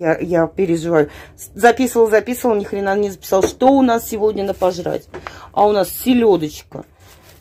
Я, я переживаю. Записывал, записывал, ни хрена не записал. Что у нас сегодня на пожрать? А у нас селедочка,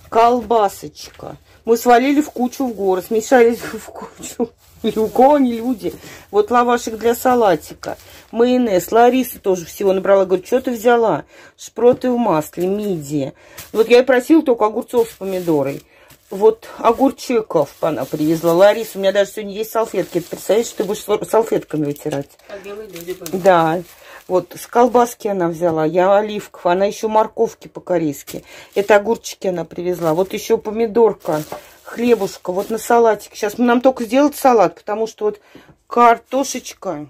колбасочка. Мы свалили в кучу в город, смешались в кучу. Не люди. Вот лавашек для салатика, майонез. Лариса тоже всего набрала. Говорит, что ты взяла? Шпроты в масле, мидии. Вот я и просила только огурцов с помидорой вот огурчиков она привезла. Лариса, у меня даже сегодня есть салфетки. Ты представляешь, ты будешь салфетками вытирать? Белые люди Да. Вот с колбаски она взяла, я оливков, она еще морковки по-корейски. Это огурчики она привезла. Вот еще помидорка, хлебушка, вот на салатик. Сейчас нам только сделать салат, потому что вот картошечка,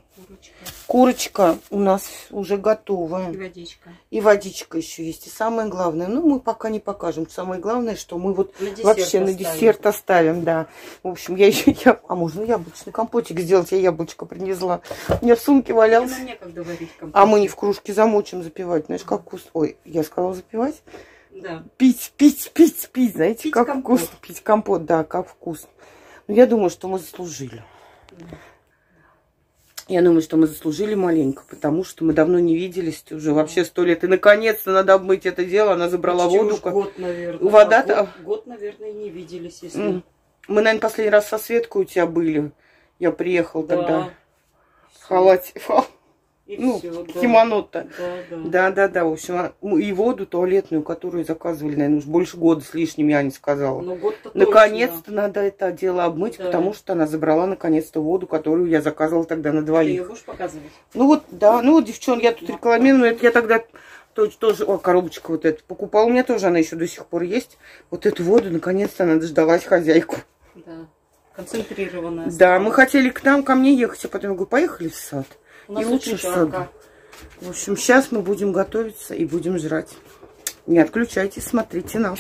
Курочка у нас уже готовая. И водичка. И водичка еще есть. И самое главное, ну, мы пока не покажем. Самое главное, что мы вот на вообще оставим. на десерт оставим, да. В общем, я еще, я, а можно яблочный компотик сделать? Я яблочко принесла. У меня в сумке валялся. А мы не в кружке замочим запивать. Знаешь, как вкусно. Ой, я сказала запивать? Да. Пить, пить, пить, пить. Знаете, пить как компот. вкусно. Пить компот, да, как вкусно. Но я думаю, что мы заслужили. Да. Я думаю, что мы заслужили маленько, потому что мы давно не виделись уже вообще сто лет. И наконец-то надо обмыть это дело. Она забрала Почти воду. Уж год, наверное. Вода-то... Год, год, наверное, не виделись, если... Мы, наверное, последний раз со Светкой у тебя были. Я приехал да. тогда. В халате. И ну, все, да. кимоно-то. Да, да. Да, да, да. В общем, и воду туалетную, которую заказывали, наверное, уж больше года с лишним, я не сказала. Ну, наконец-то надо это дело обмыть, да. потому что она забрала наконец-то воду, которую я заказывала тогда на двоих. Ты ее будешь показывать? Ну вот, да, ну вот, девчон, я тут рекламирую, но это я тогда тоже, тоже, о, коробочка вот эта покупала, у меня тоже она еще до сих пор есть. Вот эту воду, наконец-то она дождалась хозяйку. Да, концентрированная. Да, мы хотели к нам, ко мне ехать, а потом я говорю, поехали в сад. И лучше в саду. В общем, сейчас мы будем готовиться и будем жрать. Не отключайтесь, смотрите нас.